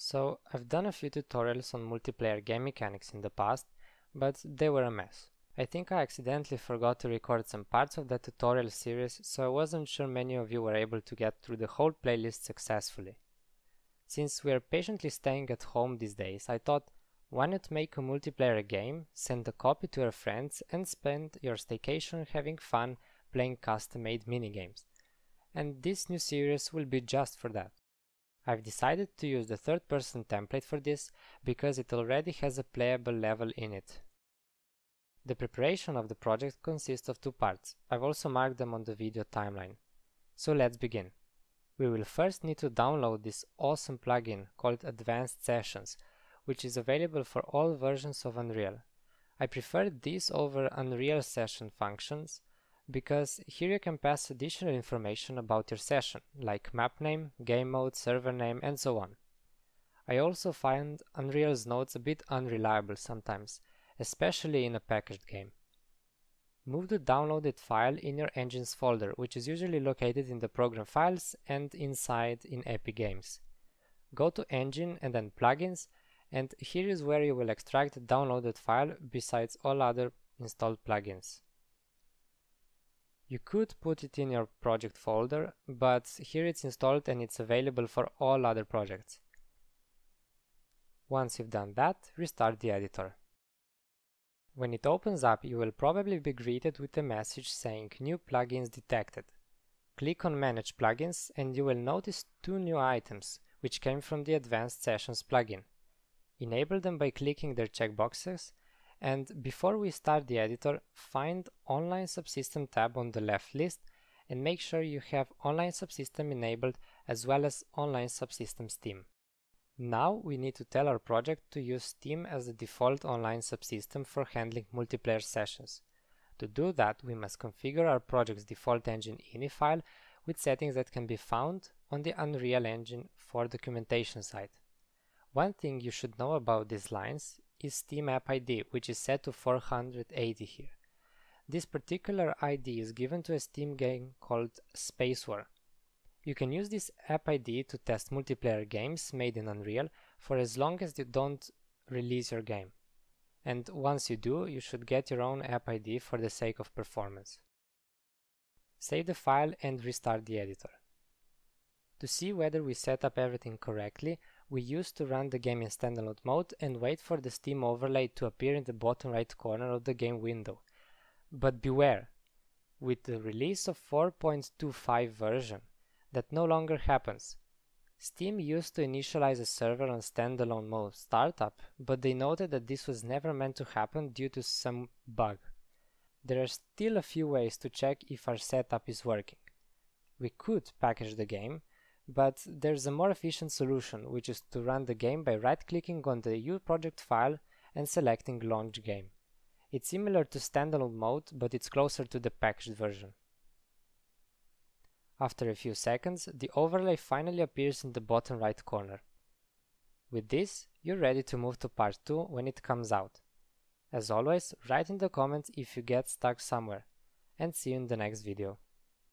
So I've done a few tutorials on multiplayer game mechanics in the past, but they were a mess. I think I accidentally forgot to record some parts of the tutorial series, so I wasn't sure many of you were able to get through the whole playlist successfully. Since we are patiently staying at home these days, I thought, why not make a multiplayer game, send a copy to your friends and spend your staycation having fun playing custom-made minigames. And this new series will be just for that. I've decided to use the third person template for this because it already has a playable level in it. The preparation of the project consists of two parts. I've also marked them on the video timeline. So let's begin. We will first need to download this awesome plugin called Advanced Sessions, which is available for all versions of Unreal. I prefer this over Unreal Session functions because here you can pass additional information about your session, like map name, game mode, server name, and so on. I also find Unreal's nodes a bit unreliable sometimes, especially in a packaged game. Move the downloaded file in your engines folder, which is usually located in the program files and inside in Epic Games. Go to Engine and then Plugins, and here is where you will extract the downloaded file besides all other installed plugins. You could put it in your project folder, but here it's installed and it's available for all other projects. Once you've done that, restart the editor. When it opens up, you will probably be greeted with a message saying New plugins detected. Click on Manage plugins and you will notice two new items which came from the Advanced Sessions plugin. Enable them by clicking their checkboxes and before we start the editor, find Online Subsystem tab on the left list and make sure you have Online Subsystem enabled as well as Online Subsystem Steam. Now we need to tell our project to use Steam as the default online subsystem for handling multiplayer sessions. To do that, we must configure our project's default engine ini file with settings that can be found on the Unreal Engine 4 documentation site. One thing you should know about these lines is Steam App ID, which is set to 480 here. This particular ID is given to a Steam game called Spacewar. You can use this app ID to test multiplayer games made in Unreal for as long as you don't release your game. And once you do, you should get your own app ID for the sake of performance. Save the file and restart the editor. To see whether we set up everything correctly, we used to run the game in standalone mode and wait for the Steam overlay to appear in the bottom right corner of the game window. But beware! With the release of 4.25 version, that no longer happens. Steam used to initialize a server on standalone mode startup, but they noted that this was never meant to happen due to some bug. There are still a few ways to check if our setup is working. We could package the game, but there's a more efficient solution, which is to run the game by right-clicking on the U project file and selecting Launch Game. It's similar to standalone mode, but it's closer to the packaged version. After a few seconds, the overlay finally appears in the bottom right corner. With this, you're ready to move to part 2 when it comes out. As always, write in the comments if you get stuck somewhere, and see you in the next video.